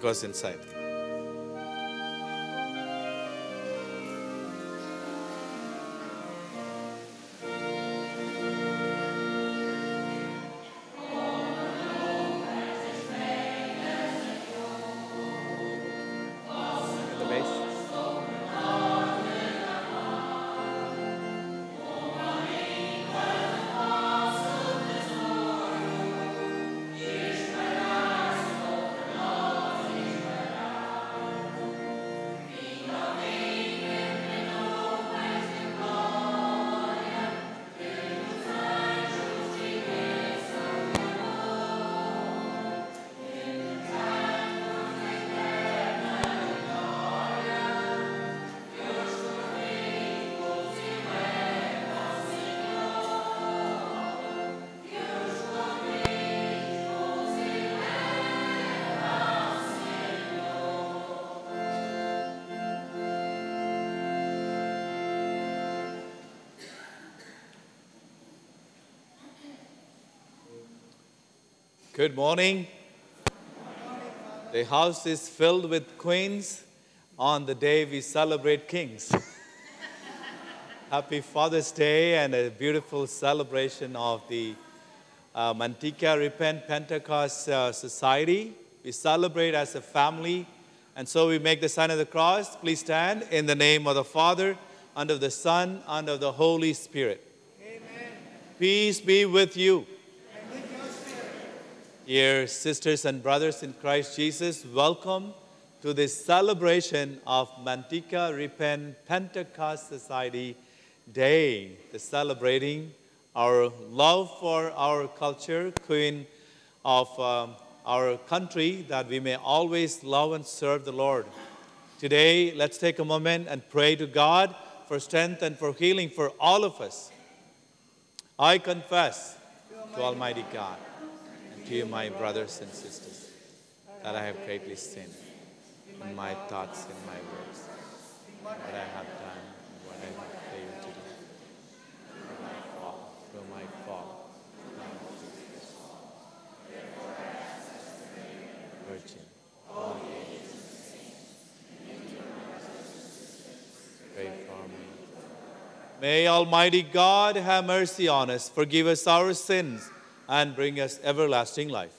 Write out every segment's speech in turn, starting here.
Goes inside. Good morning. The house is filled with queens on the day we celebrate kings. Happy Father's Day and a beautiful celebration of the uh, Manteca Ripon Pentecost uh, Society. We celebrate as a family, and so we make the sign of the cross. Please stand in the name of the Father, and of the Son, and of the Holy Spirit. Amen. Peace be with you. Dear sisters and brothers in Christ Jesus, welcome to this celebration of Manteca Ripon Pentecost Society Day, the celebrating our love for our culture, queen of um, our country, that we may always love and serve the Lord. Today, let's take a moment and pray to God for strength and for healing for all of us. I confess to Almighty God to you, my brothers and sisters, that I have greatly sinned in my thoughts and my words, what I have done what I have failed to do. Through my fault, through my fault. Virgin. Pray for me. May Almighty God have mercy on us, forgive us our sins, and bring us everlasting life.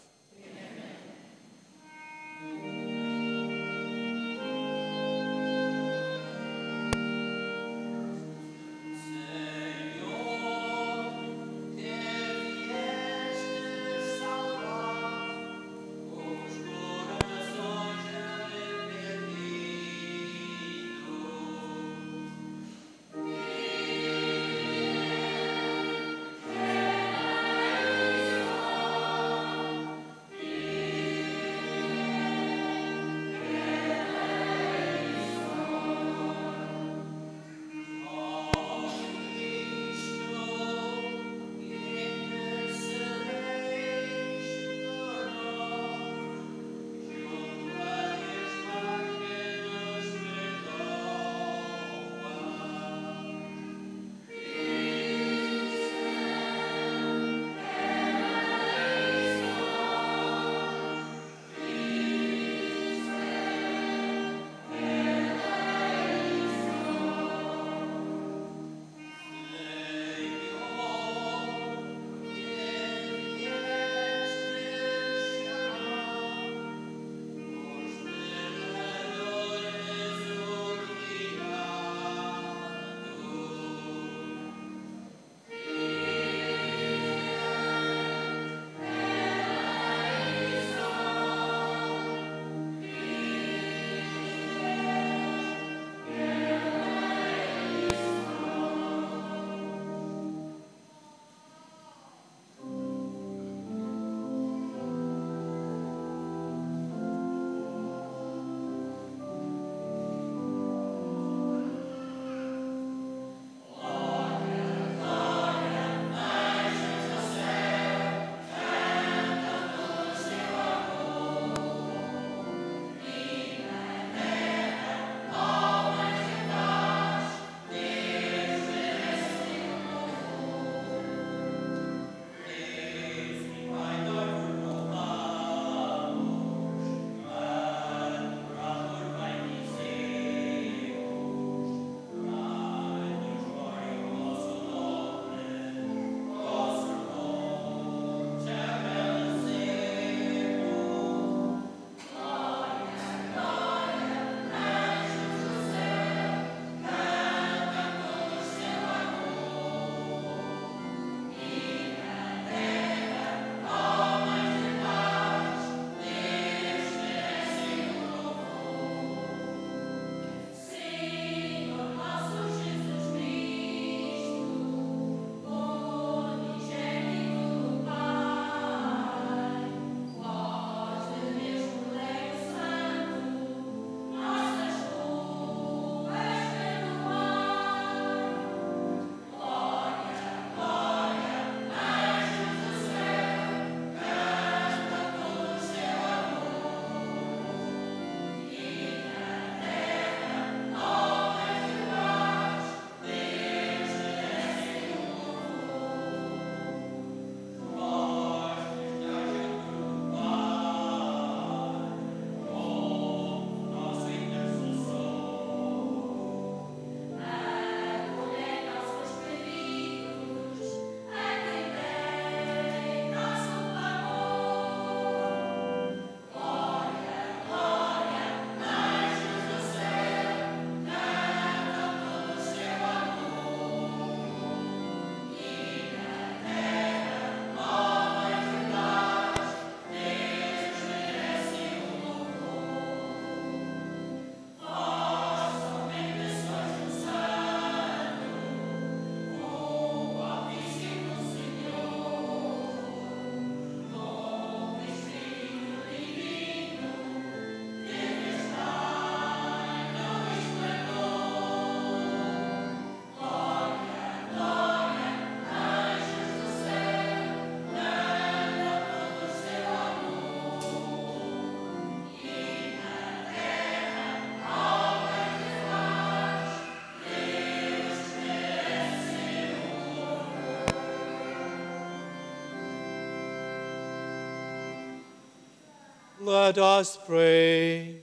Let us pray.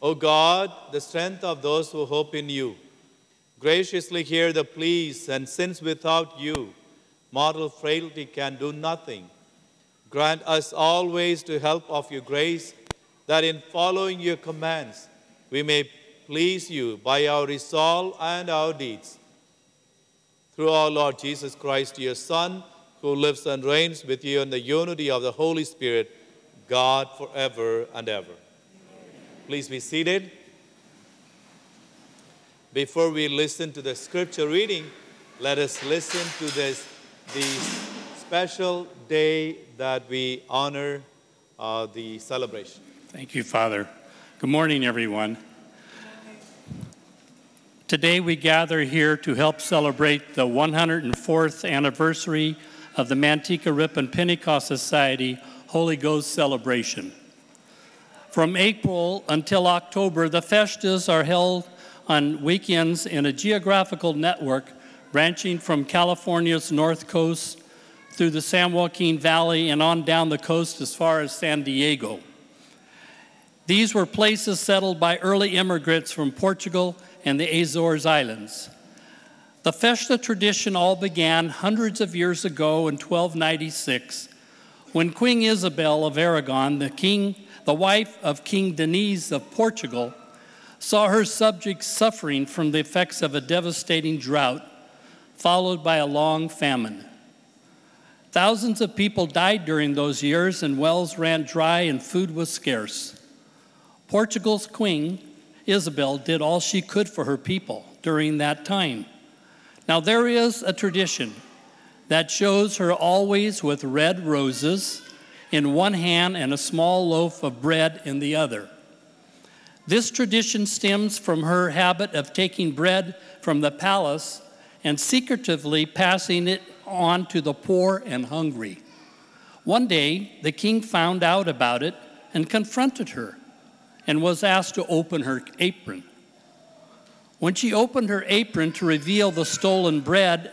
O God, the strength of those who hope in you, graciously hear the pleas, and since without you, mortal frailty can do nothing, grant us always the help of your grace, that in following your commands we may please you by our resolve and our deeds. Through our Lord Jesus Christ, your Son, who lives and reigns with you in the unity of the Holy Spirit, God forever and ever. Please be seated. Before we listen to the scripture reading, let us listen to this the special day that we honor uh, the celebration. Thank you, Father. Good morning, everyone. Today we gather here to help celebrate the 104th anniversary of the Manteca Ripon Pentecost Society Holy Ghost celebration. From April until October, the festas are held on weekends in a geographical network branching from California's north coast through the San Joaquin Valley and on down the coast as far as San Diego. These were places settled by early immigrants from Portugal and the Azores Islands. The Festa tradition all began hundreds of years ago in 1296 when Queen Isabel of Aragon, the, king, the wife of King Denis of Portugal, saw her subjects suffering from the effects of a devastating drought, followed by a long famine. Thousands of people died during those years, and wells ran dry and food was scarce. Portugal's queen, Isabel, did all she could for her people during that time. Now, there is a tradition that shows her always with red roses in one hand and a small loaf of bread in the other. This tradition stems from her habit of taking bread from the palace and secretively passing it on to the poor and hungry. One day, the king found out about it and confronted her and was asked to open her apron. When she opened her apron to reveal the stolen bread,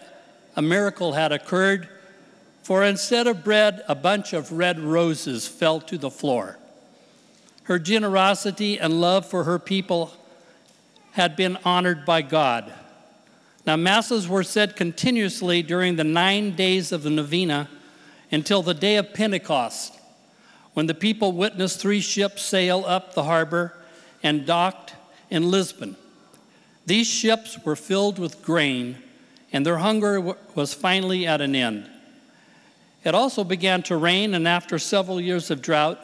a miracle had occurred, for instead of bread, a bunch of red roses fell to the floor. Her generosity and love for her people had been honored by God. Now, Masses were said continuously during the nine days of the novena until the day of Pentecost, when the people witnessed three ships sail up the harbor and docked in Lisbon. These ships were filled with grain, and their hunger was finally at an end. It also began to rain, and after several years of drought,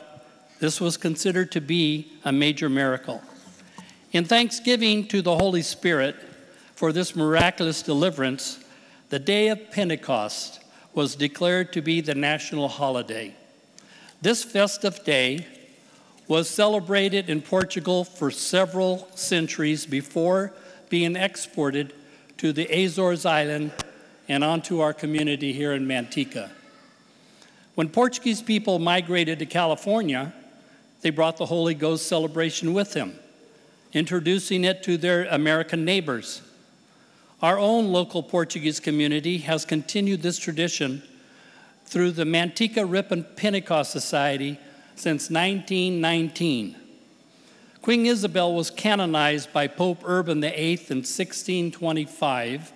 this was considered to be a major miracle. In thanksgiving to the Holy Spirit for this miraculous deliverance, the day of Pentecost was declared to be the national holiday. This festive day was celebrated in Portugal for several centuries before being exported to the Azores Island and onto our community here in Manteca. When Portuguese people migrated to California, they brought the Holy Ghost celebration with them, introducing it to their American neighbors. Our own local Portuguese community has continued this tradition through the Manteca Ripon Pentecost Society since 1919. Queen Isabel was canonized by Pope Urban VIII in 1625,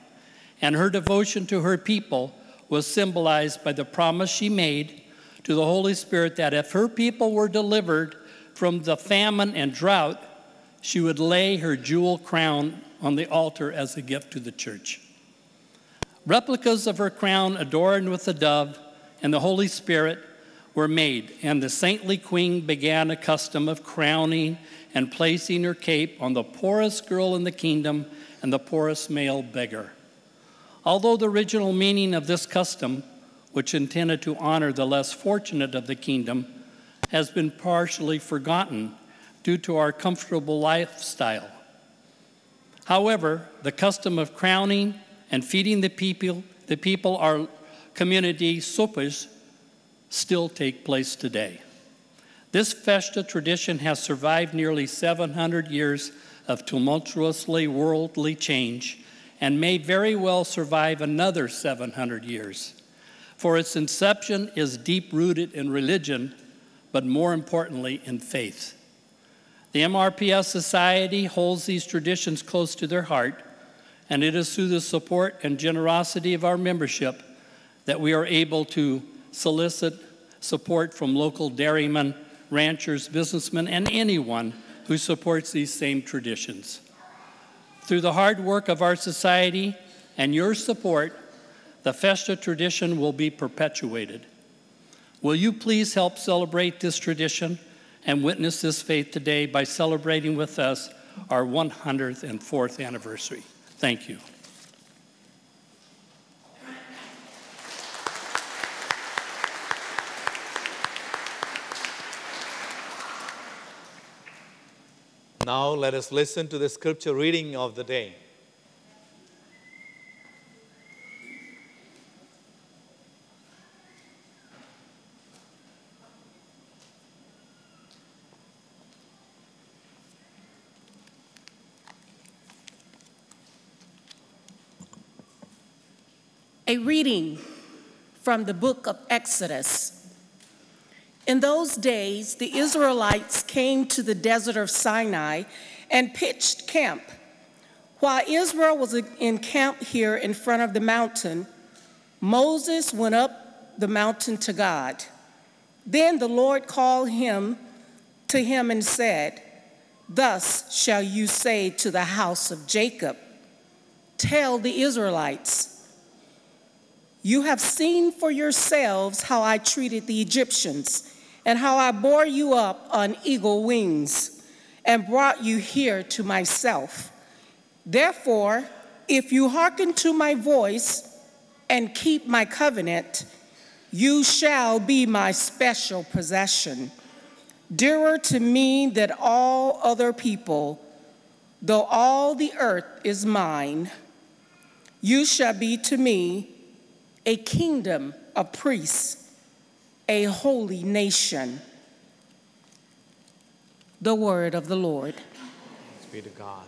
and her devotion to her people was symbolized by the promise she made to the Holy Spirit that if her people were delivered from the famine and drought, she would lay her jewel crown on the altar as a gift to the church. Replicas of her crown adorned with the dove and the Holy Spirit were made, and the saintly queen began a custom of crowning and placing her cape on the poorest girl in the kingdom and the poorest male beggar. Although the original meaning of this custom, which intended to honor the less fortunate of the kingdom, has been partially forgotten due to our comfortable lifestyle. However, the custom of crowning and feeding the people, the people our community sopas still take place today. This festa tradition has survived nearly 700 years of tumultuously worldly change and may very well survive another 700 years. for its inception is deep rooted in religion, but more importantly, in faith. The MRPS Society holds these traditions close to their heart, and it is through the support and generosity of our membership that we are able to solicit support from local dairymen, ranchers, businessmen, and anyone who supports these same traditions. Through the hard work of our society and your support, the Festa tradition will be perpetuated. Will you please help celebrate this tradition and witness this faith today by celebrating with us our 104th anniversary? Thank you. Now let us listen to the scripture reading of the day. A reading from the book of Exodus. In those days, the Israelites came to the desert of Sinai and pitched camp. While Israel was in camp here in front of the mountain, Moses went up the mountain to God. Then the Lord called him to him and said, Thus shall you say to the house of Jacob, Tell the Israelites, you have seen for yourselves how I treated the Egyptians and how I bore you up on eagle wings and brought you here to myself. Therefore, if you hearken to my voice and keep my covenant, you shall be my special possession, dearer to me than all other people, though all the earth is mine. You shall be to me a kingdom of priests, a holy nation. The word of the Lord. Thanks be to God.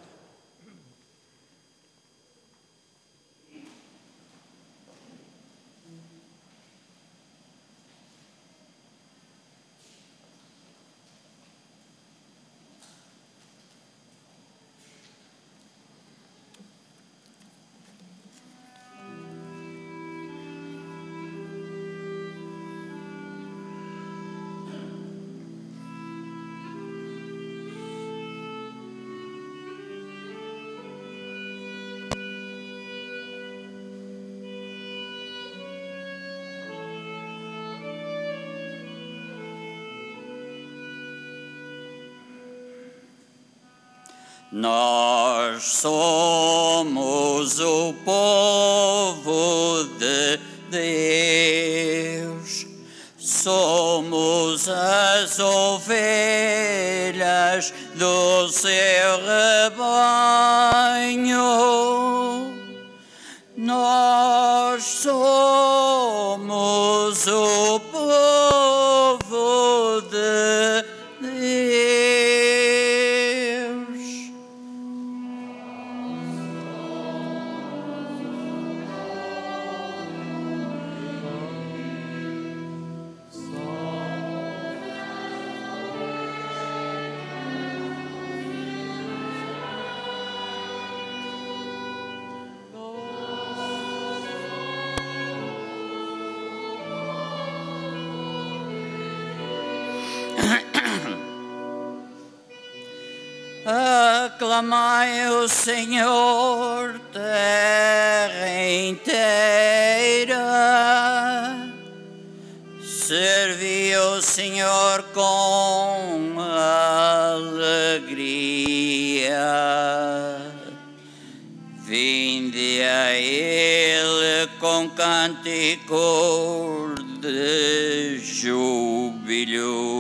Nós somos o povo de Deus, somos as ovelhas do seu. Aclamai o Senhor, terra inteira. Servi o Senhor com alegria. Vinde a Ele com cântico de júbilo.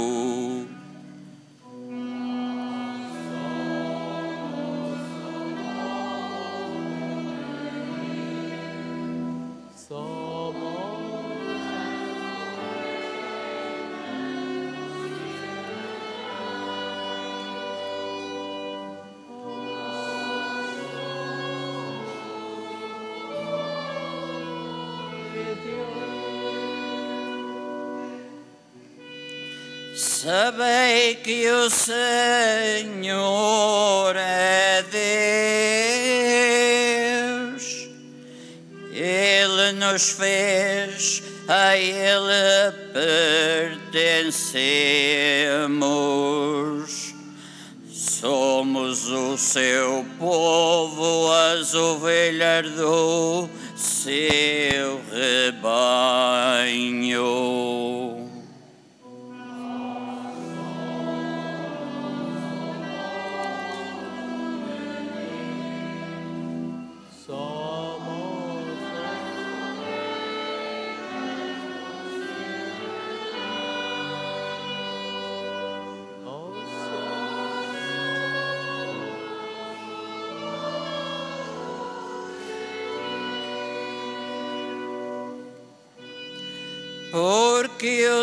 Sabei que o Senhor é Deus. Ele nos fez, a Ele pertencemos. Somos o seu povo, as ovelhas do seu rebanho.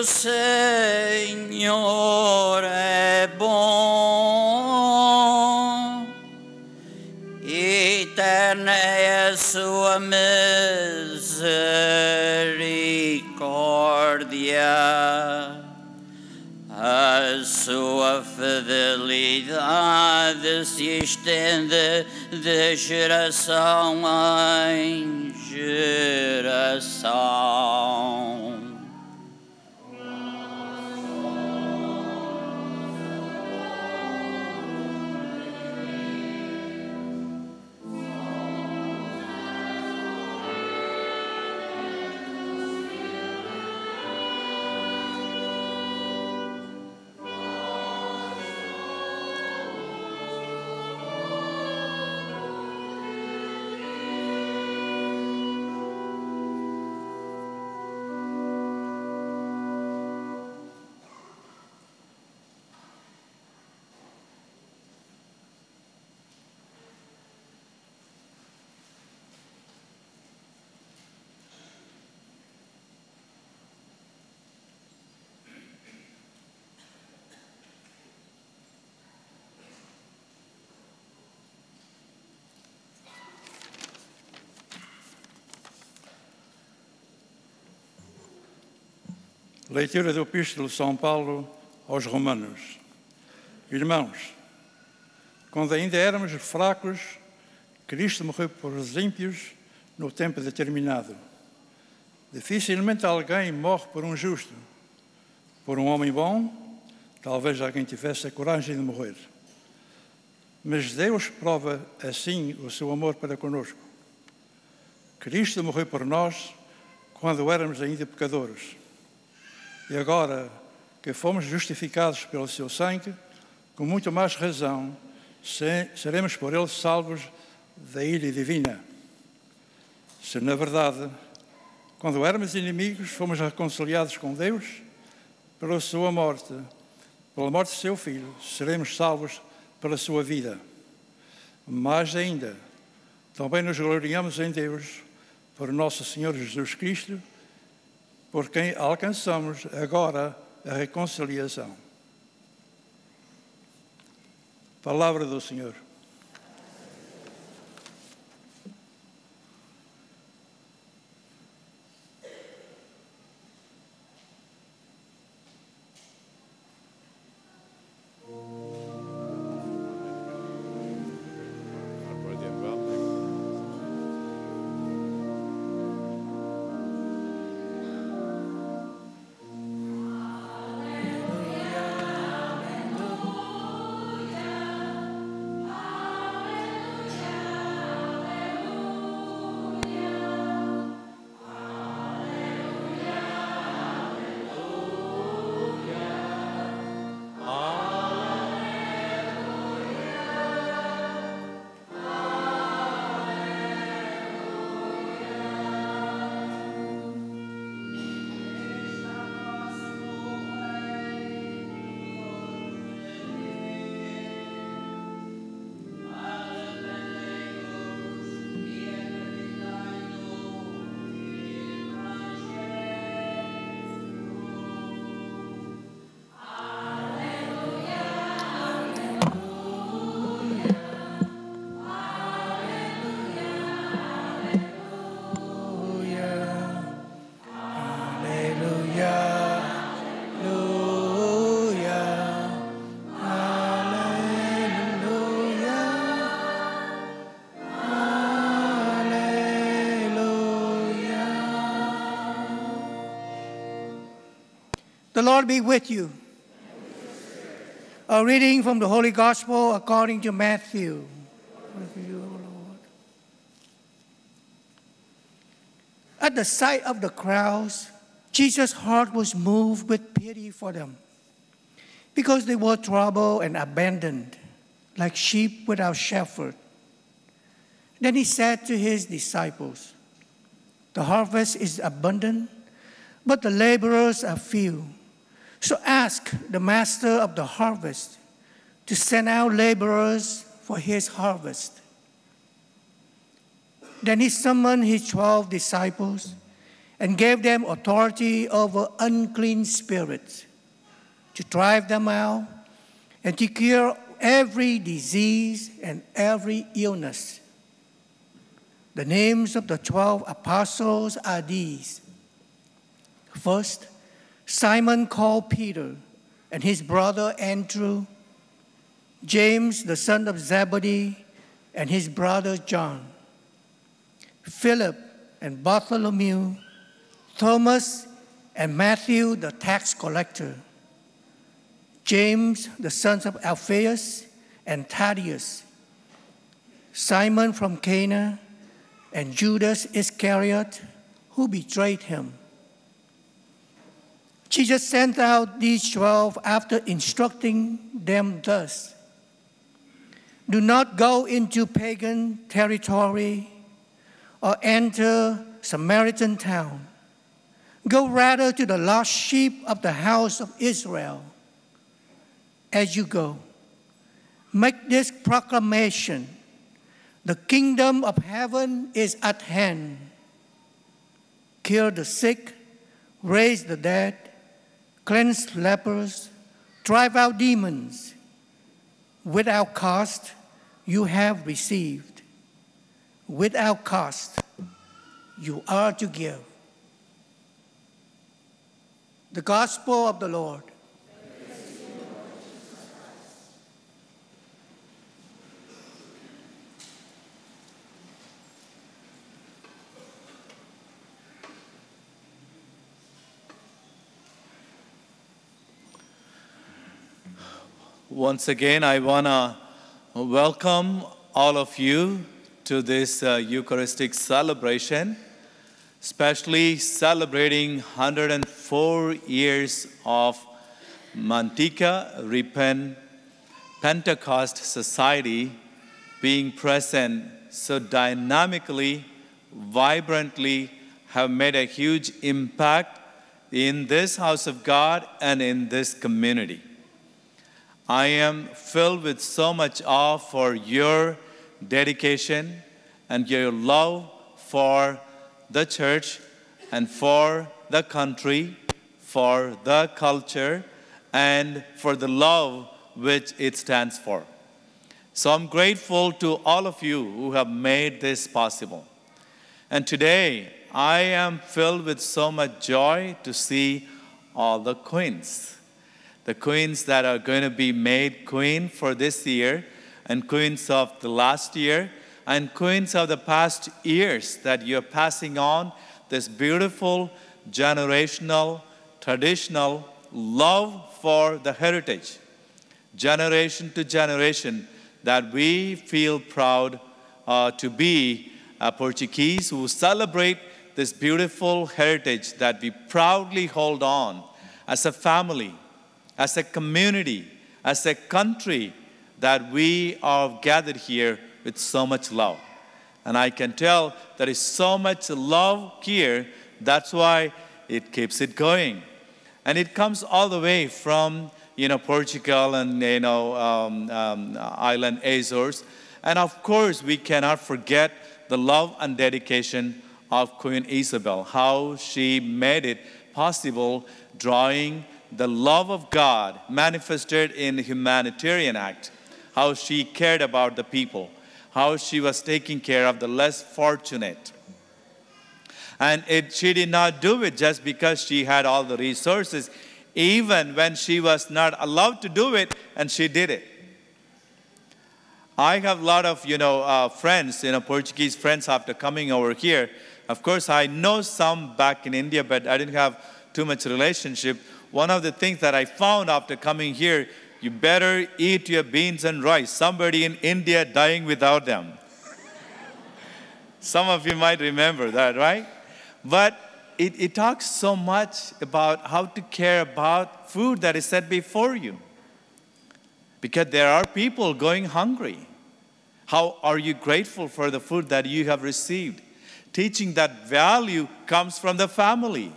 Senhor é bom, eterna é a sua misericórdia, a sua fidelidade se estende de geração em geração. Leitura do Epístolo de São Paulo aos Romanos. Irmãos, quando ainda éramos fracos, Cristo morreu por os ímpios no tempo determinado. Dificilmente alguém morre por um justo. Por um homem bom, talvez alguém tivesse a coragem de morrer. Mas Deus prova assim o seu amor para conosco. Cristo morreu por nós quando éramos ainda pecadores. E agora que fomos justificados pelo seu sangue, com muito mais razão seremos por ele salvos da ira divina. Se na verdade, quando éramos inimigos, fomos reconciliados com Deus pela sua morte, pela morte de seu filho, seremos salvos pela sua vida. Mais ainda, também nos gloriamos em Deus por nosso Senhor Jesus Cristo por quem alcançamos agora a reconciliação. Palavra do Senhor. The Lord be with you. A reading from the Holy Gospel according to Matthew. At the sight of the crowds, Jesus' heart was moved with pity for them because they were troubled and abandoned, like sheep without shepherd. Then he said to his disciples, The harvest is abundant, but the laborers are few. So ask the master of the harvest to send out laborers for his harvest. Then he summoned his twelve disciples and gave them authority over unclean spirits to drive them out and to cure every disease and every illness. The names of the 12 apostles are these. First, Simon called Peter and his brother Andrew, James the son of Zebedee and his brother John, Philip and Bartholomew, Thomas and Matthew the tax collector, James the sons of Alphaeus and Thaddeus, Simon from Cana, and Judas Iscariot, who betrayed him. Jesus sent out these twelve after instructing them thus Do not go into pagan territory or enter Samaritan town. Go rather to the lost sheep of the house of Israel. As you go, make this proclamation the kingdom of heaven is at hand. Cure the sick, raise the dead, cleanse lepers, drive out demons. Without cost, you have received. Without cost, you are to give. The Gospel of the Lord. Once again, I want to welcome all of you to this uh, Eucharistic celebration, especially celebrating 104 years of Manteca Ripon Pentecost Society being present so dynamically, vibrantly, have made a huge impact in this house of God and in this community. I am filled with so much awe for your dedication and your love for the church and for the country, for the culture, and for the love which it stands for. So I'm grateful to all of you who have made this possible. And today, I am filled with so much joy to see all the queens the queens that are going to be made queen for this year, and queens of the last year, and queens of the past years that you're passing on this beautiful generational, traditional love for the heritage, generation to generation, that we feel proud uh, to be a Portuguese who celebrate this beautiful heritage that we proudly hold on as a family as a community, as a country, that we are gathered here with so much love. And I can tell there is so much love here, that's why it keeps it going. And it comes all the way from, you know, Portugal and, you know, um, um, island Azores. And of course, we cannot forget the love and dedication of Queen Isabel, how she made it possible drawing the love of God manifested in humanitarian act, how she cared about the people, how she was taking care of the less fortunate. And it, she did not do it just because she had all the resources, even when she was not allowed to do it, and she did it. I have a lot of, you know, uh, friends, you know, Portuguese friends after coming over here. Of course, I know some back in India, but I didn't have too much relationship one of the things that I found after coming here, you better eat your beans and rice. Somebody in India dying without them. Some of you might remember that, right? But it, it talks so much about how to care about food that is set before you. Because there are people going hungry. How are you grateful for the food that you have received? Teaching that value comes from the family,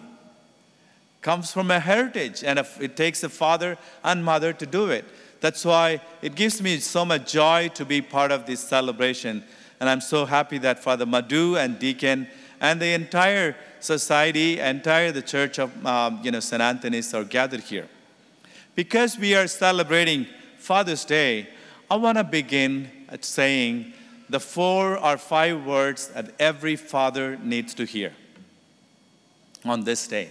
comes from a heritage, and it takes a father and mother to do it. That's why it gives me so much joy to be part of this celebration. And I'm so happy that Father Madhu and Deacon and the entire society, entire the church of um, you know, St. Anthony's are gathered here. Because we are celebrating Father's Day, I want to begin at saying the four or five words that every father needs to hear on this day.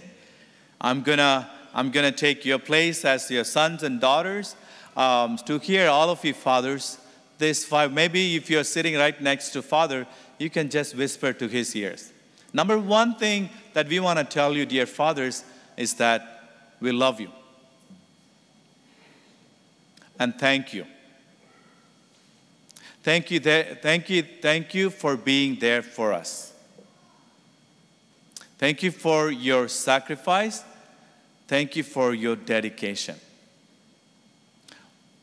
I'm gonna, I'm gonna take your place as your sons and daughters um, to hear all of you fathers this five. Maybe if you're sitting right next to father, you can just whisper to his ears. Number one thing that we want to tell you, dear fathers, is that we love you. And thank you. Thank you, thank you, thank you for being there for us. Thank you for your sacrifice. Thank you for your dedication.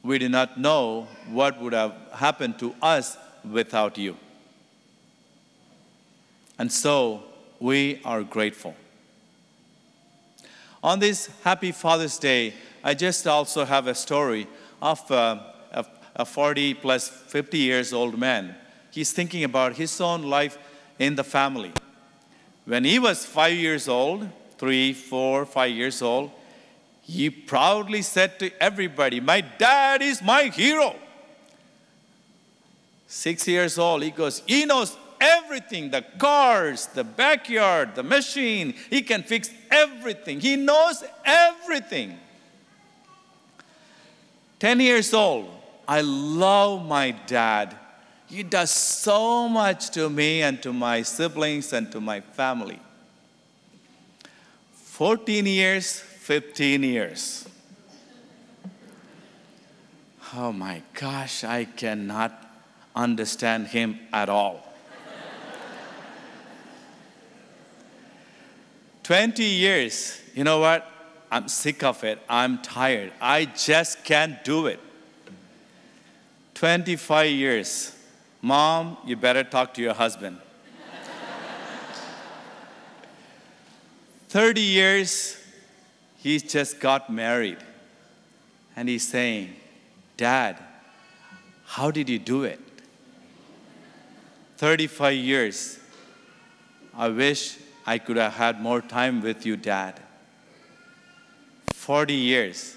We do not know what would have happened to us without you. And so we are grateful. On this happy Father's Day, I just also have a story of uh, a, a 40 plus 50 years old man. He's thinking about his own life in the family. When he was five years old, three, four, five years old, he proudly said to everybody, My dad is my hero. Six years old, he goes, He knows everything the cars, the backyard, the machine. He can fix everything. He knows everything. 10 years old, I love my dad. He does so much to me and to my siblings and to my family. 14 years, 15 years. Oh my gosh, I cannot understand him at all. 20 years, you know what? I'm sick of it. I'm tired. I just can't do it. 25 years. Mom, you better talk to your husband. 30 years, he just got married. And he's saying, Dad, how did you do it? 35 years. I wish I could have had more time with you, Dad. 40 years,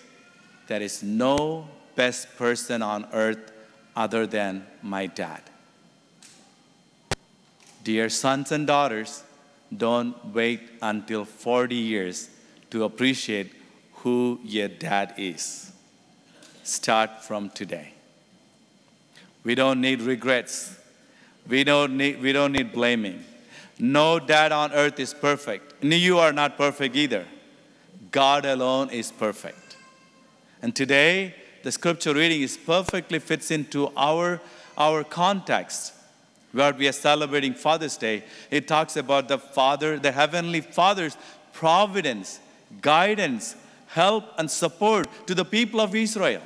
there is no best person on earth other than my dad. Dear sons and daughters, don't wait until 40 years to appreciate who your dad is. Start from today. We don't need regrets. We don't need, we don't need blaming. No dad on earth is perfect. You are not perfect either. God alone is perfect. And today, the scripture reading is perfectly fits into our, our context where we are celebrating Father's Day. It talks about the Father, the Heavenly Father's providence, guidance, help, and support to the people of Israel.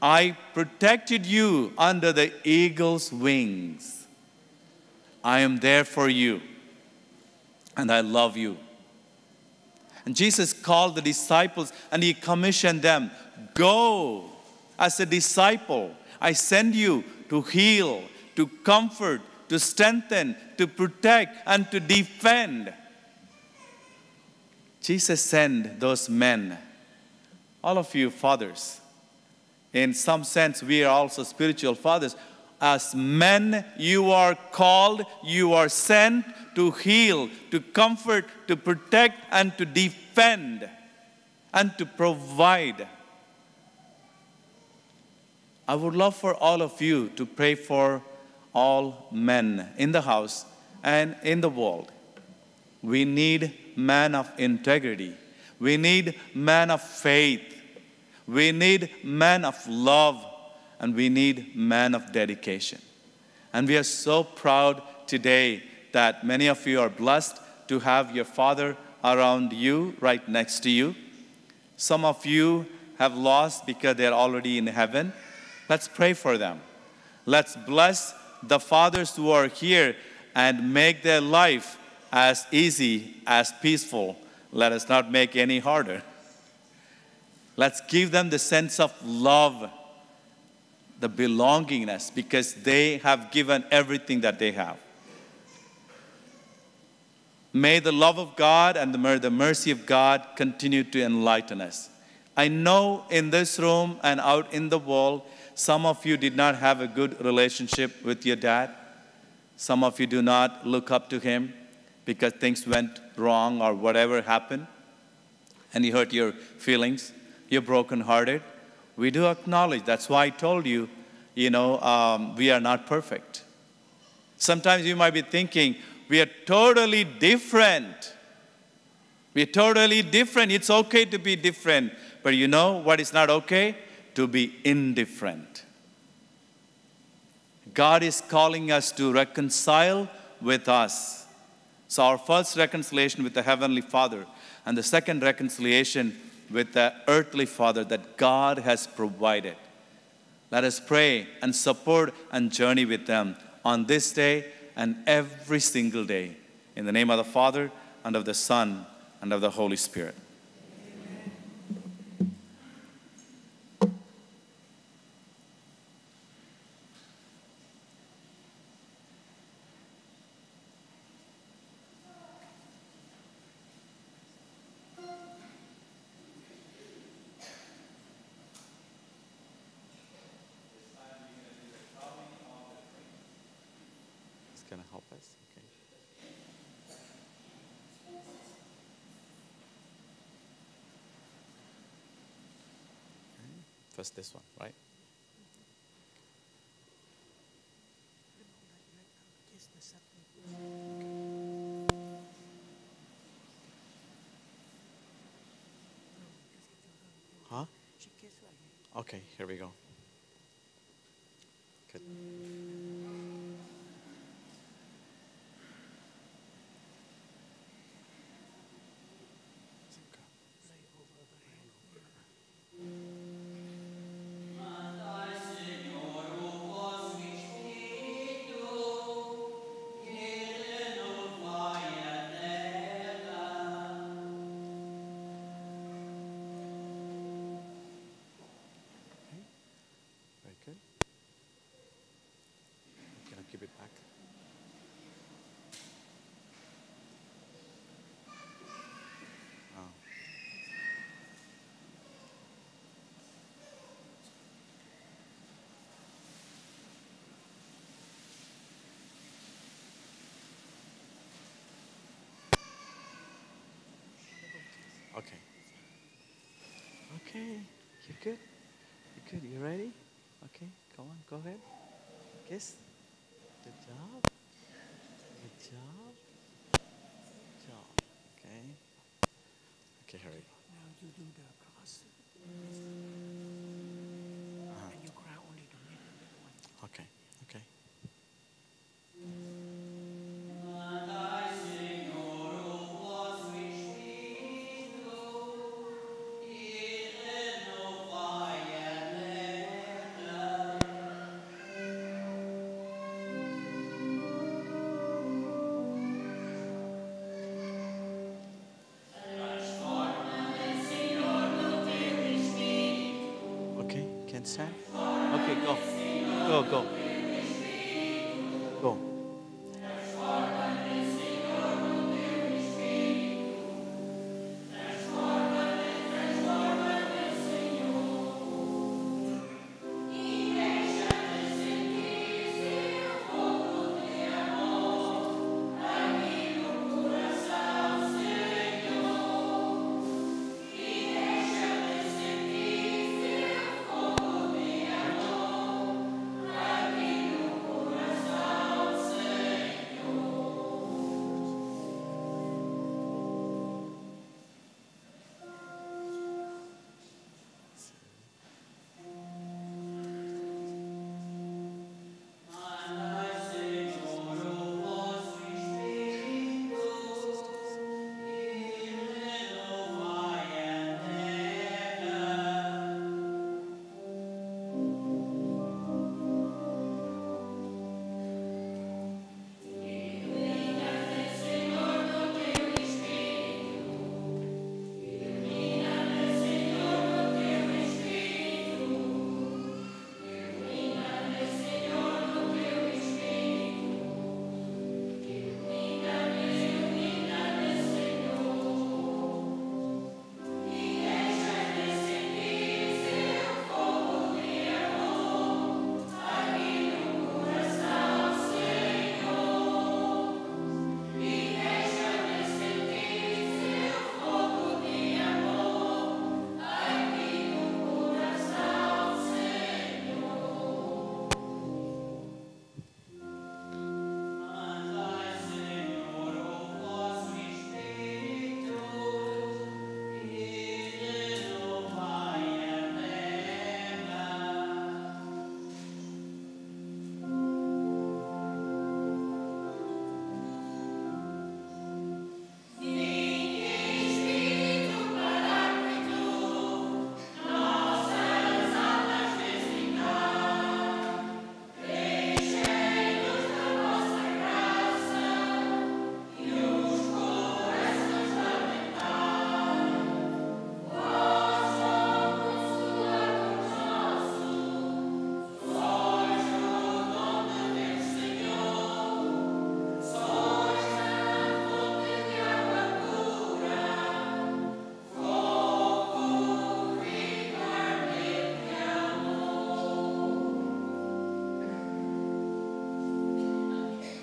I protected you under the eagle's wings. I am there for you, and I love you. And Jesus called the disciples and he commissioned them Go as a disciple. I send you to heal, to comfort, to strengthen, to protect, and to defend. Jesus sent those men, all of you fathers. In some sense, we are also spiritual fathers as men, you are called, you are sent to heal, to comfort, to protect, and to defend, and to provide. I would love for all of you to pray for all men in the house and in the world. We need men of integrity. We need men of faith. We need men of love. And we need men of dedication. And we are so proud today that many of you are blessed to have your father around you, right next to you. Some of you have lost because they're already in heaven. Let's pray for them. Let's bless the fathers who are here and make their life as easy, as peaceful. Let us not make any harder. Let's give them the sense of love, the belongingness, because they have given everything that they have. May the love of God and the, mercy of God continue to enlighten us. I know in this room and out in the world, some of you did not have a good relationship with your dad. Some of you do not look up to him because things went wrong or whatever happened and he hurt your feelings. You're brokenhearted. We do acknowledge. That's why I told you, you know, um, we are not perfect. Sometimes you might be thinking, we are totally different. We're totally different. It's okay to be different. But you know what is not okay? To be indifferent. God is calling us to reconcile with us. So, our first reconciliation with the Heavenly Father, and the second reconciliation with the earthly Father that God has provided. Let us pray and support and journey with them on this day and every single day. In the name of the Father, and of the Son, and of the Holy Spirit. It's going to help us. Okay. This one, right? Huh? Okay, here we go. Okay. you're good? You're good? You ready? Okay, go on, go ahead. Kiss.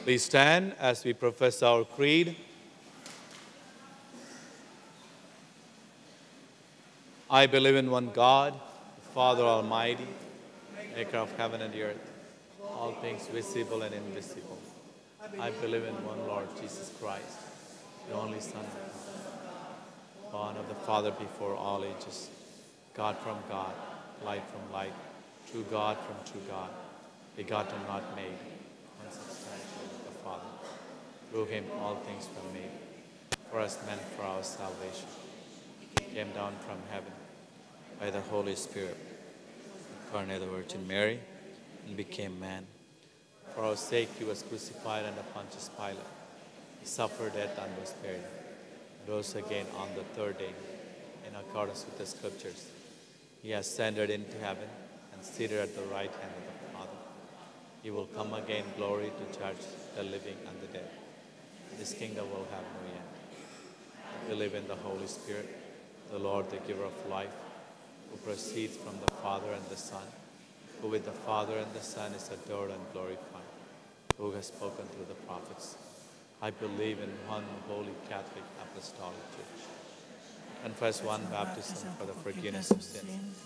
Please stand as we profess our creed. I believe in one God, the Father Almighty, maker of heaven and earth, all things visible and invisible. I believe in one Lord Jesus Christ, the only Son of God, born of the Father before all ages, God from God, light from light, true God from true God, begotten, not made, consubstantial with the Father. Through him all things were made. For us men, for our salvation. He came down from heaven by the Holy Spirit, incarnate the Virgin Mary, and became man. For our sake he was crucified under Pontius Pilate. He suffered death and was buried. Rose again on the third day, in accordance with the scriptures. He ascended into heaven and seated at the right hand of the Father. He will come again in glory to judge the living and the dead. This kingdom will have no end. I believe in the Holy Spirit, the Lord, the giver of life, who proceeds from the Father and the Son, who with the Father and the Son is adored and glorified, who has spoken through the prophets. I believe in one holy Catholic apostolic church. Confess one baptism for the forgiveness of sins.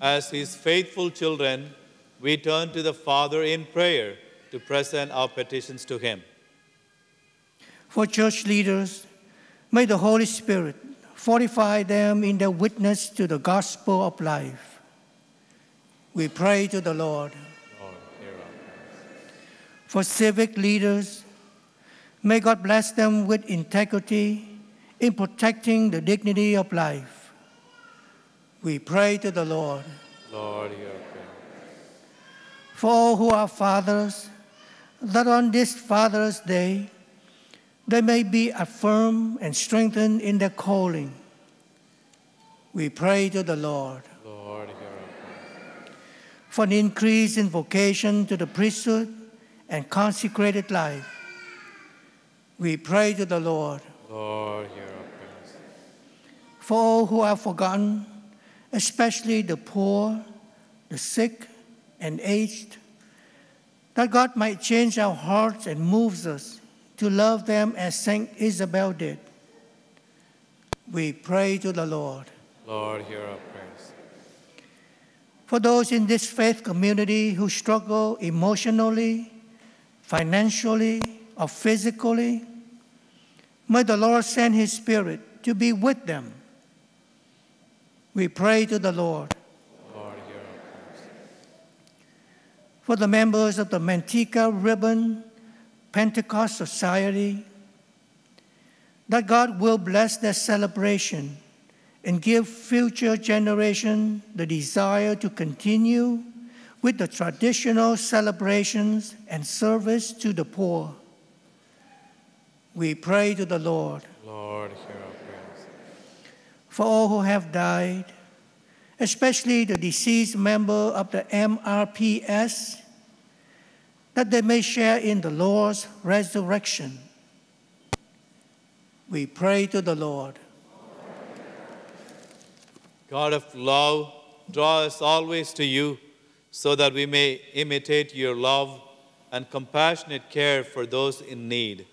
As his faithful children, we turn to the Father in prayer to present our petitions to him. For church leaders, may the Holy Spirit fortify them in their witness to the gospel of life. We pray to the Lord. Lord. For civic leaders, may God bless them with integrity in protecting the dignity of life. We pray to the Lord. Lord, hear. For all who are fathers, that on this Father's Day, they may be affirmed and strengthened in their calling. We pray to the Lord. Lord, hear for an increase in vocation to the priesthood and consecrated life. We pray to the Lord Lord, hear our prayers. for all who are forgotten, especially the poor, the sick, and aged, that God might change our hearts and moves us to love them as Saint Isabel did. We pray to the Lord. Lord, hear our prayers. For those in this faith community who struggle emotionally, financially, or physically, may the Lord send His Spirit to be with them. We pray to the Lord. Lord. For the members of the Manteca Ripon Pentecost Society, that God will bless their celebration and give future generation the desire to continue with the traditional celebrations and service to the poor. We pray to the Lord Lord, hear. For all who have died, especially the deceased member of the MRPS, that they may share in the Lord's resurrection. We pray to the Lord. God of love, draw us always to you so that we may imitate your love and compassionate care for those in need.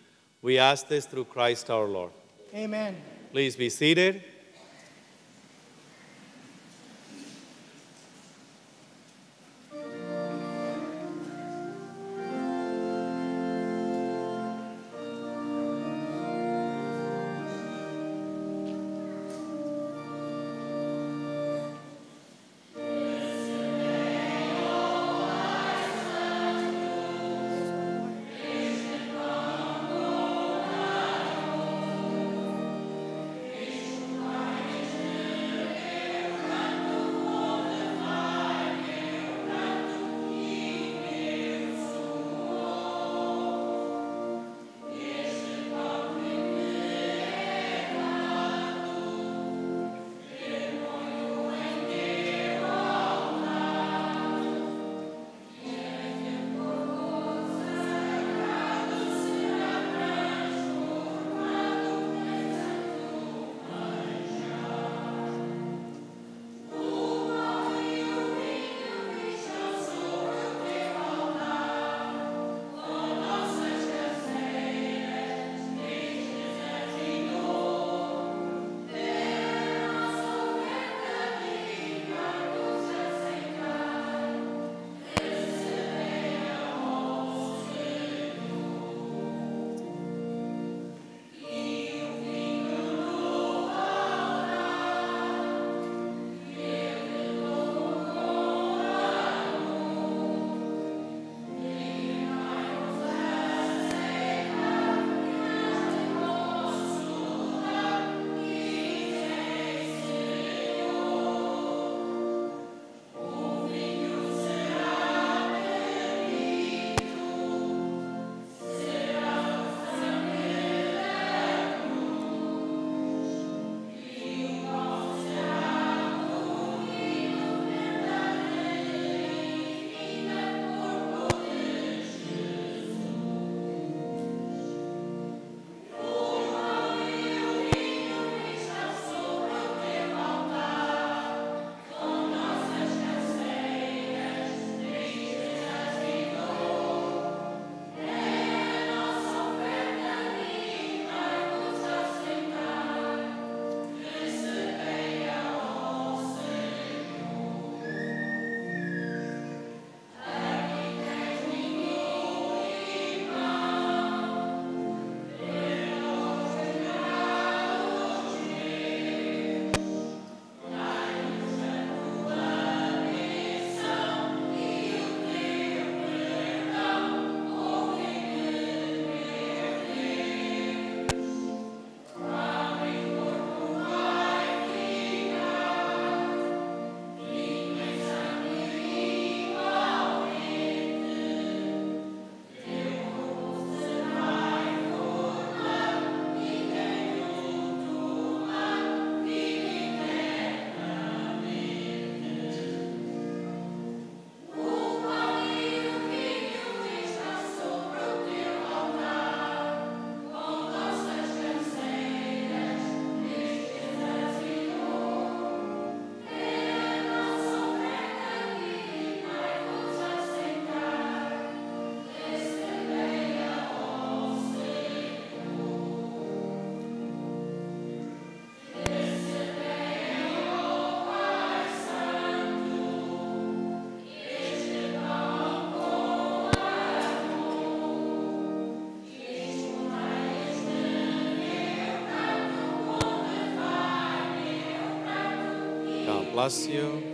We ask this through Christ our Lord. Amen. Please be seated. Bless you.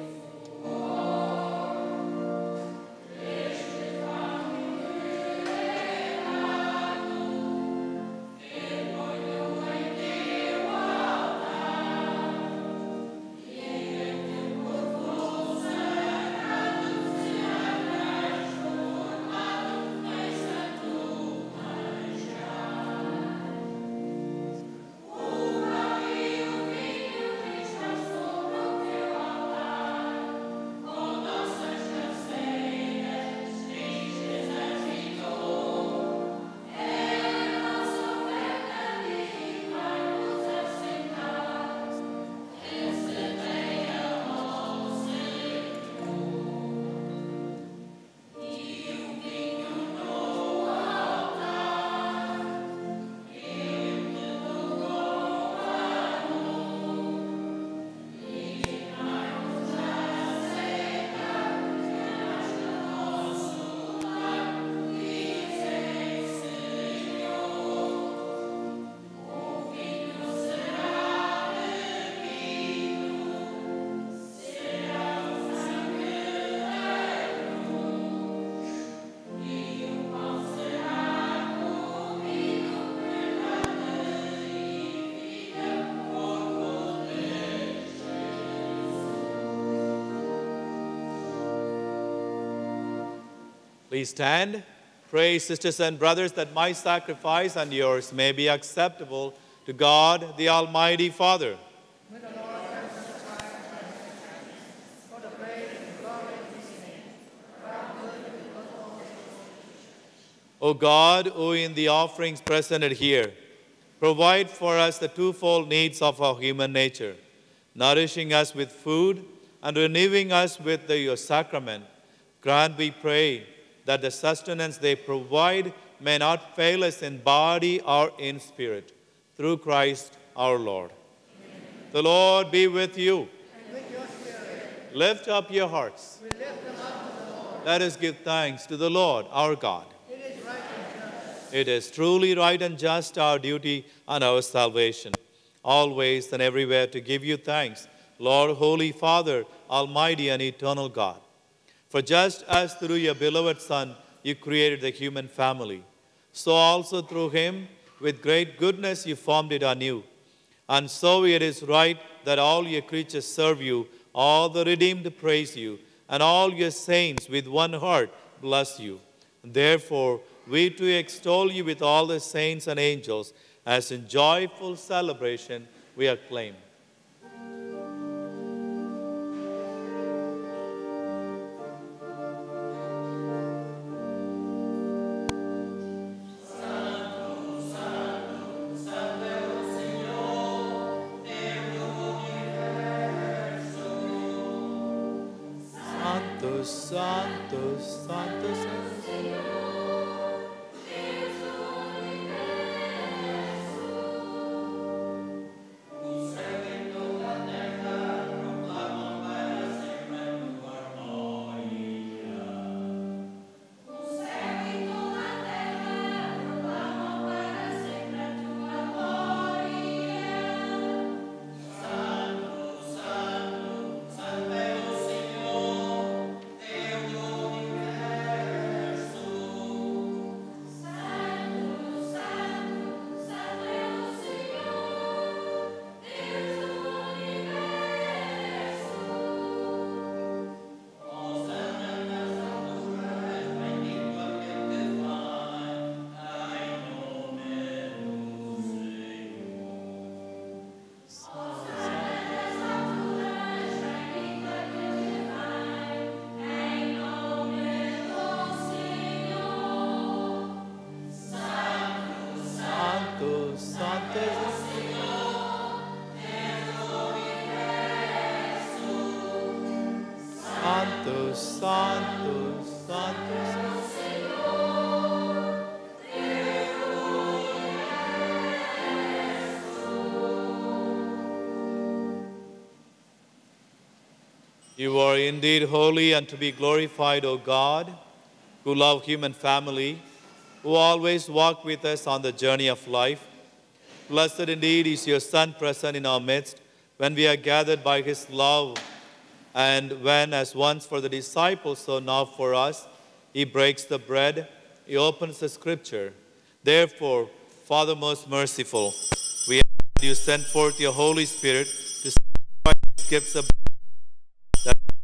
Please stand. Pray, sisters and brothers, that my sacrifice and yours may be acceptable to God, the Almighty Father. O God, who in the offerings presented here, provide for us the twofold needs of our human nature, nourishing us with food and renewing us with the, your sacrament, grant, we pray, that the sustenance they provide may not fail us in body or in spirit. Through Christ our Lord. Amen. The Lord be with you. With lift up your hearts. Up Let us give thanks to the Lord our God. It is, right it is truly right and just our duty and our salvation, always and everywhere to give you thanks, Lord, Holy Father, Almighty and eternal God. For just as through your beloved Son you created the human family, so also through him, with great goodness, you formed it anew. And so it is right that all your creatures serve you, all the redeemed praise you, and all your saints with one heart bless you. Therefore, we too extol you with all the saints and angels, as in joyful celebration we acclaim. Indeed holy and to be glorified, O God, who love human family, who always walk with us on the journey of life. Blessed indeed is your Son present in our midst when we are gathered by his love And when, as once for the disciples, so now for us, he breaks the bread, he opens the scripture. Therefore, Father most merciful, we ask you send forth your Holy Spirit to sanctify these gifts of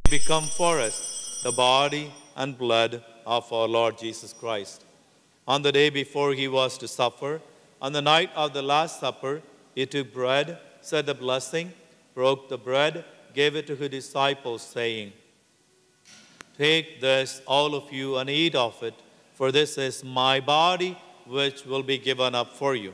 become for us the body and blood of our Lord Jesus Christ. On the day before he was to suffer, on the night of the Last Supper, he took bread, said the blessing, broke the bread, gave it to his disciples, saying, Take this, all of you, and eat of it, for this is my body, which will be given up for you.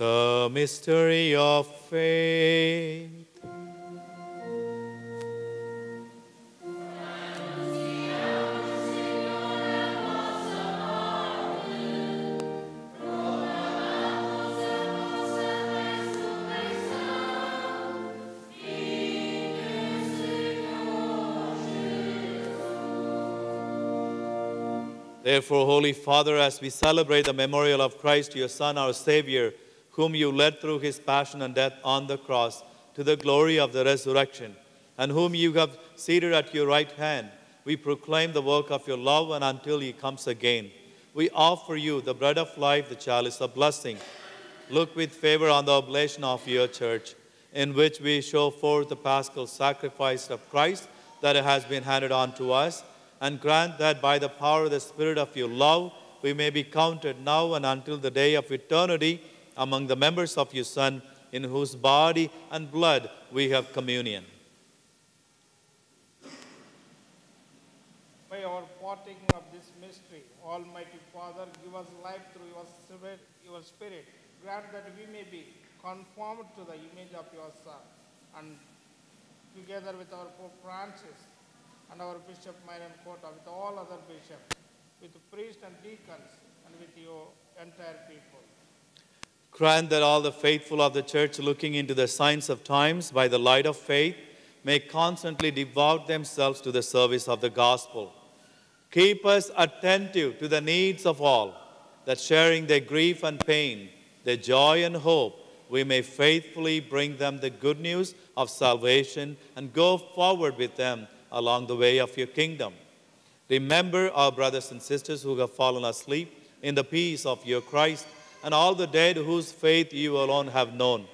The mystery of faith. Therefore, Holy Father, as we celebrate the memorial of Christ, your Son, our Savior, whom you led through his passion and death on the cross to the glory of the resurrection, and whom you have seated at your right hand, we proclaim the work of your love and until he comes again. We offer you the bread of life, the chalice of blessing. Look with favor on the oblation of your church, in which we show forth the paschal sacrifice of Christ that has been handed on to us, and grant that by the power of the Spirit of your love, we may be counted now and until the day of eternity among the members of your Son, in whose body and blood we have communion. By our partaking of this mystery, Almighty Father, give us life through your Spirit, your Spirit. Grant that we may be conformed to the image of your Son, and together with our Pope Francis and our Bishop Myron Cotta, with all other bishops, with priests and deacons, and with your entire people. Grant that all the faithful of the church, looking into the signs of times by the light of faith, may constantly devote themselves to the service of the gospel. Keep us attentive to the needs of all, that sharing their grief and pain, their joy and hope, we may faithfully bring them the good news of salvation and go forward with them along the way of your kingdom. Remember our brothers and sisters who have fallen asleep in the peace of your Christ and all the dead whose faith you alone have known.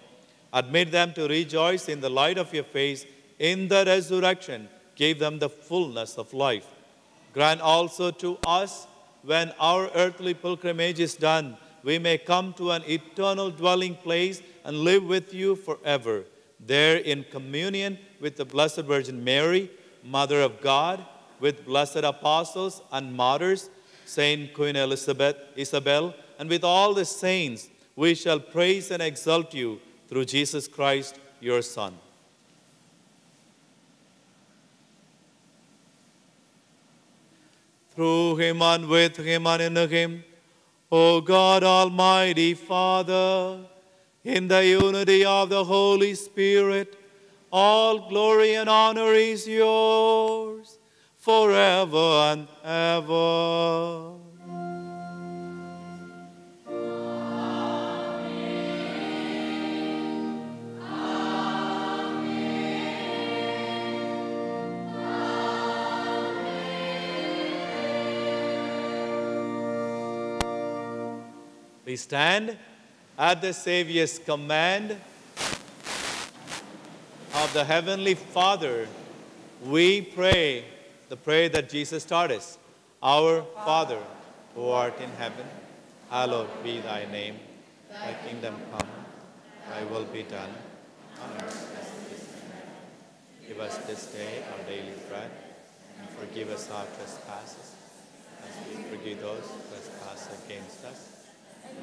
Admit them to rejoice in the light of your face in the resurrection. Give them the fullness of life. Grant also to us, when our earthly pilgrimage is done, we may come to an eternal dwelling place and live with you forever. There in communion with the Blessed Virgin Mary, Mother of God, with blessed apostles and martyrs, Saint Queen Elizabeth, Isabel, and with all the saints, we shall praise and exalt you through Jesus Christ, your Son. Through him and with him and in him, O God Almighty Father, in the unity of the Holy Spirit, all glory and honor is yours forever and ever. Please stand at the Savior's command of the Heavenly Father. We pray the prayer that Jesus taught us Our Father, who art in heaven, hallowed be thy name. Thy kingdom come Thy will be done on earth as it is in heaven. Give us this day our daily bread, and forgive us our trespasses, as we forgive those who trespass against us.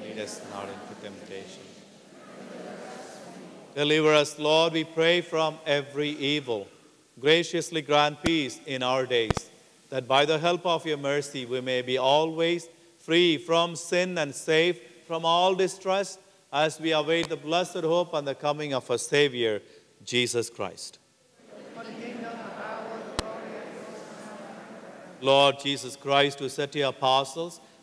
Lead us not into temptation. Deliver us, Lord, we pray, from every evil. Graciously grant peace in our days, that by the help of your mercy we may be always free from sin and safe from all distress as we await the blessed hope and the coming of our Savior, Jesus Christ. Lord Jesus Christ, who said to your apostles,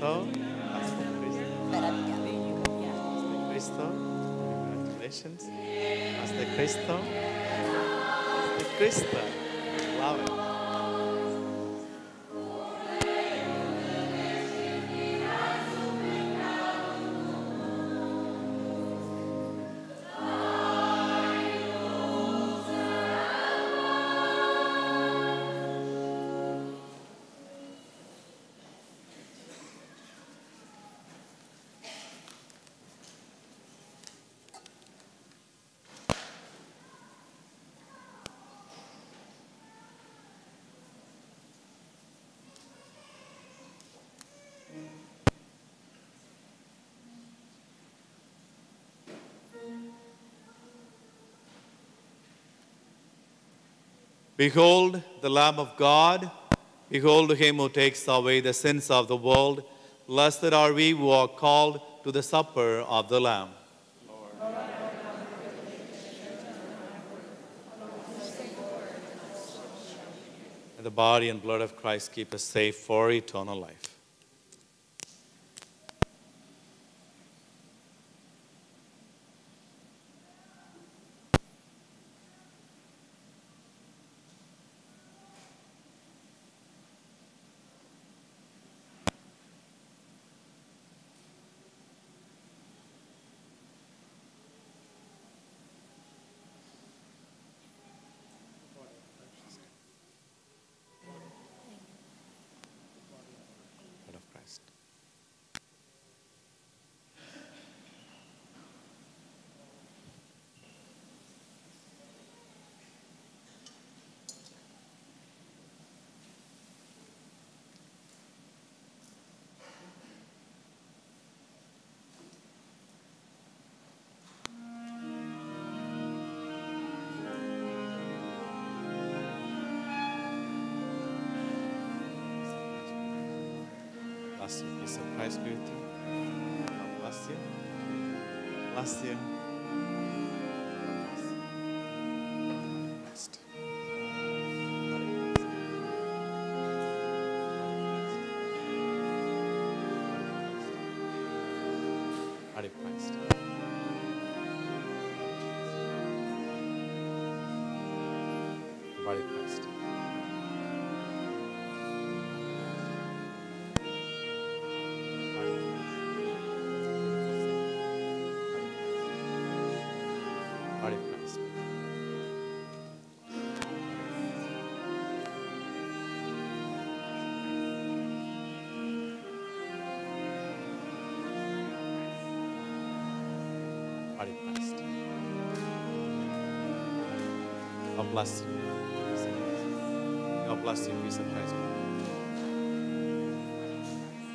Hasta Cristo, congratulations, hasta Cristo, hasta Cristo, Behold the Lamb of God. Behold him who takes away the sins of the world. Blessed are we who are called to the supper of the Lamb. The body and blood of Christ keep us safe for eternal life. Bless you. Peace of Christ be with you. You. Bless you. Rest. Body Christ. Christ. God bless you. God bless you, peace of Christ.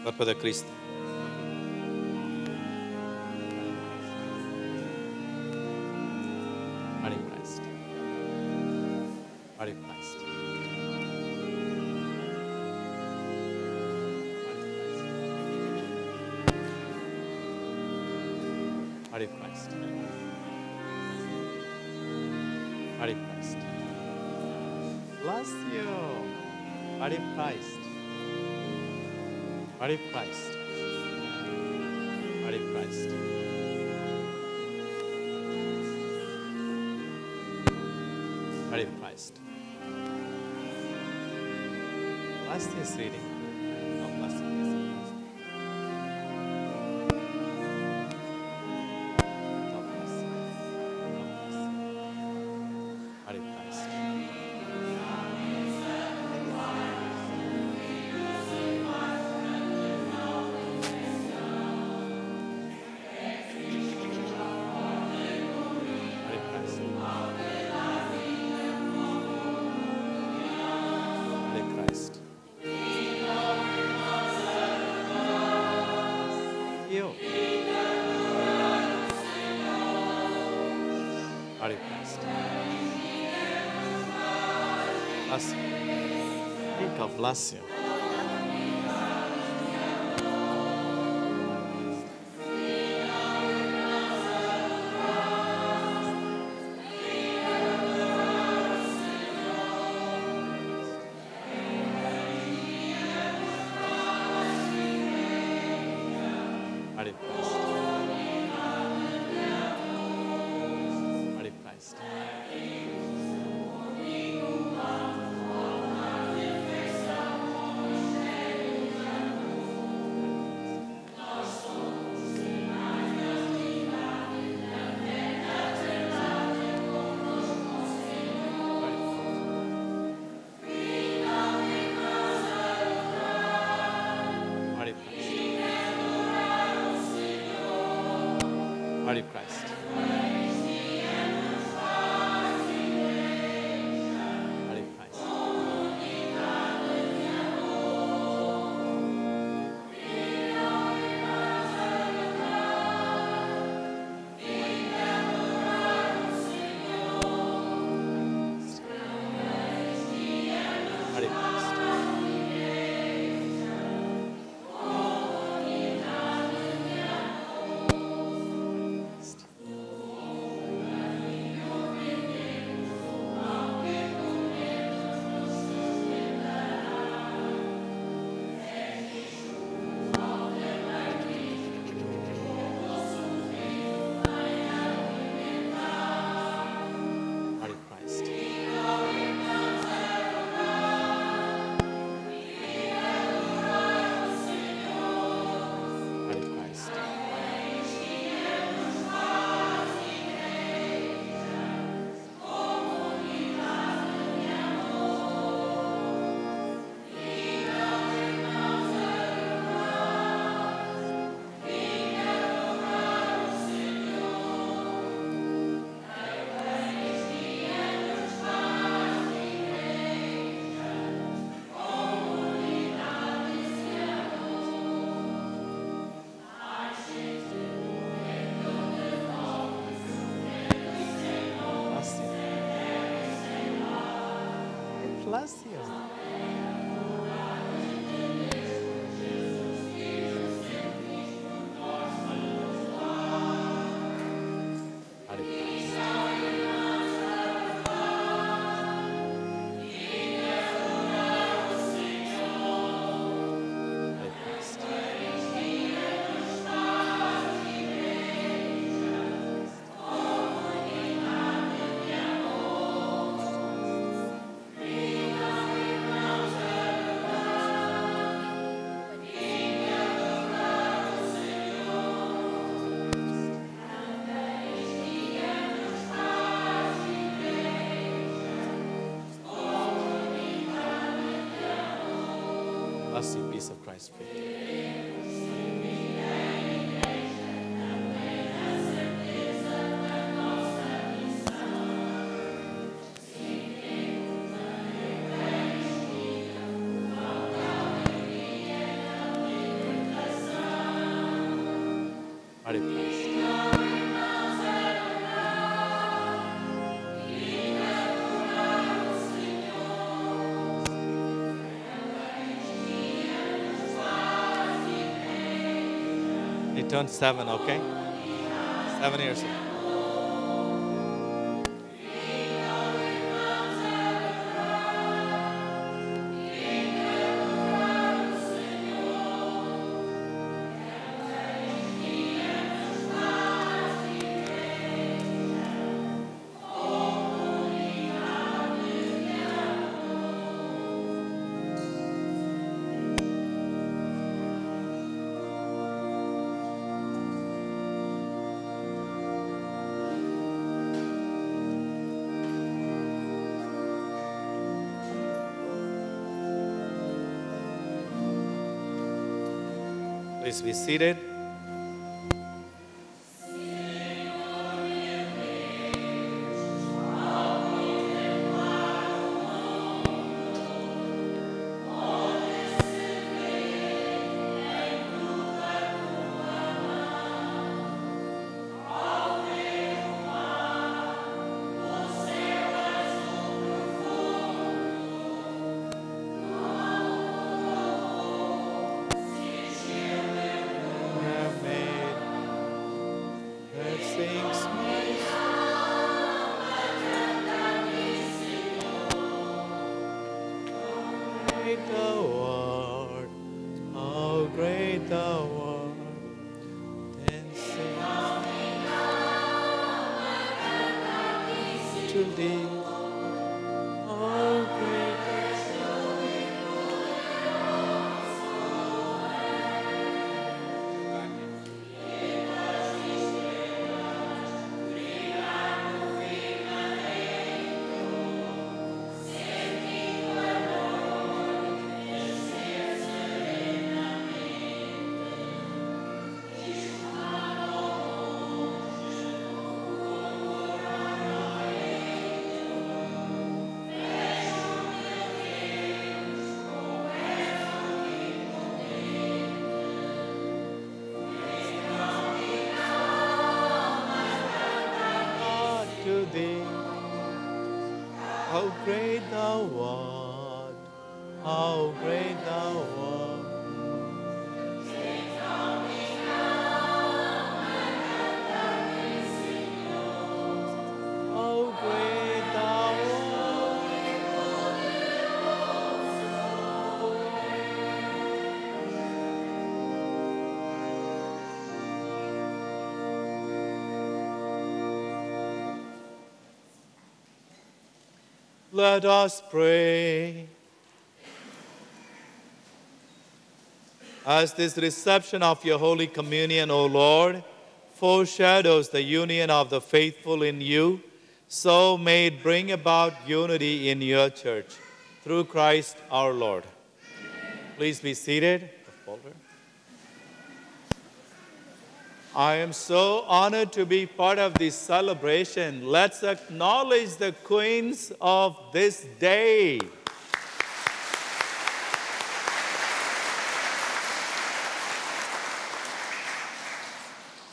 Cuerpo de Cristo. Christ. bless you. Body of Christ. Body of Christ. Body of Christ. Body of Christ. Last year's reading. Lácia. Vem cá, grace of Christ faith. Turned seven, okay? Seven years old. Seated. Great thou art, how great thou art. Let us pray. As this reception of your Holy Communion, O Lord, foreshadows the union of the faithful in you, so may it bring about unity in your church through Christ our Lord. Please be seated. I am so honored to be part of this celebration. Let's acknowledge the queens of this day.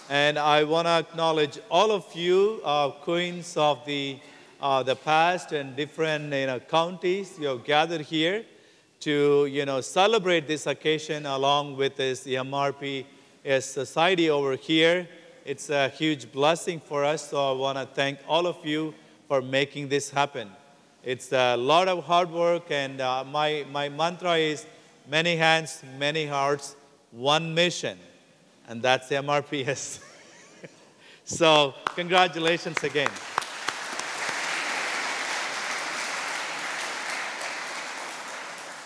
And I want to acknowledge all of you, uh, queens of the, uh, the past and different you know, counties. You have gathered here to you know, celebrate this occasion along with this MRP uh, society over here. It's a huge blessing for us, so I want to thank all of you for making this happen. It's a lot of hard work, and uh, my, my mantra is many hands, many hearts, one mission, and that's MRPS. so, congratulations again.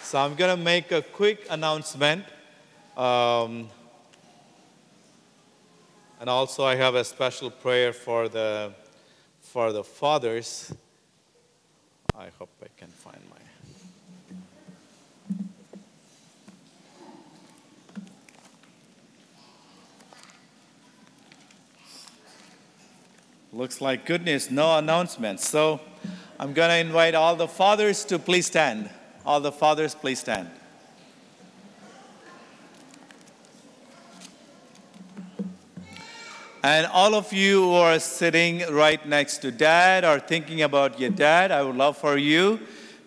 So, I'm going to make a quick announcement. Um, and also, I have a special prayer for the, for the fathers. I hope I can find my. Looks like goodness, no announcements. So I'm going to invite all the fathers to please stand. All the fathers, please stand. And all of you who are sitting right next to dad or thinking about your dad, I would love for you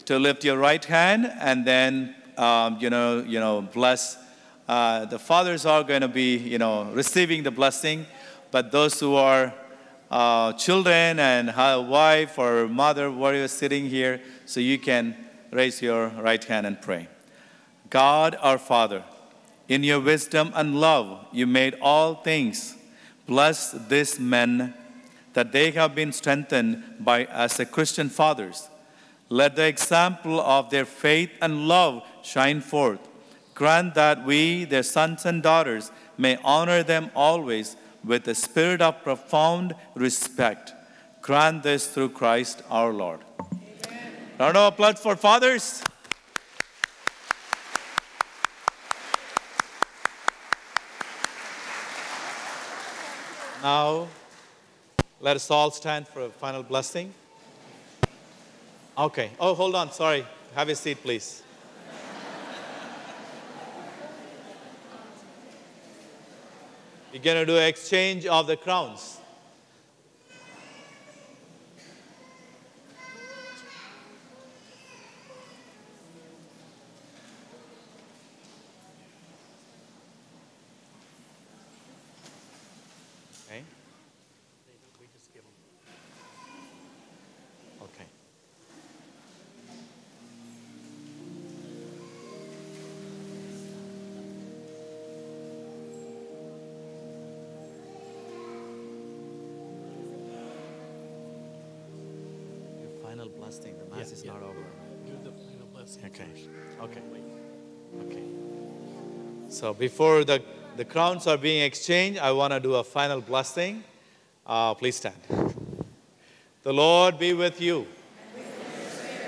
to lift your right hand and then, um, you know, you know, bless uh, the fathers are going to be, you know, receiving the blessing, but those who are uh, children and wife or mother, warrior sitting here, so you can raise your right hand and pray. God our Father, in your wisdom and love, you made all things. Bless these men that they have been strengthened by as a Christian fathers. Let the example of their faith and love shine forth. Grant that we, their sons and daughters, may honor them always with a spirit of profound respect. Grant this through Christ our Lord. Round of applause for fathers. Now, let us all stand for a final blessing. Okay. Oh, hold on. Sorry. Have a seat, please. We're going to do exchange of the crowns. Final blessing. The mass is not over. Do the final blessing Okay. Okay. Okay. So before the, the crowns are being exchanged, I want to do a final blessing. Uh, please stand. The Lord be with you.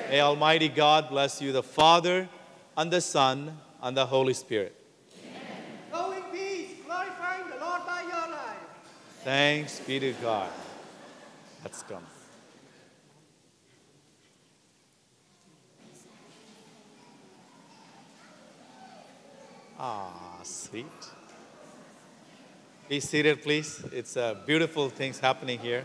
May Almighty God bless you, the Father, and the Son, and the Holy Spirit. Go in peace, glorifying the Lord by your life. Thanks be to God. Let's come. Sweet. Be seated, please. It's uh, beautiful things happening here.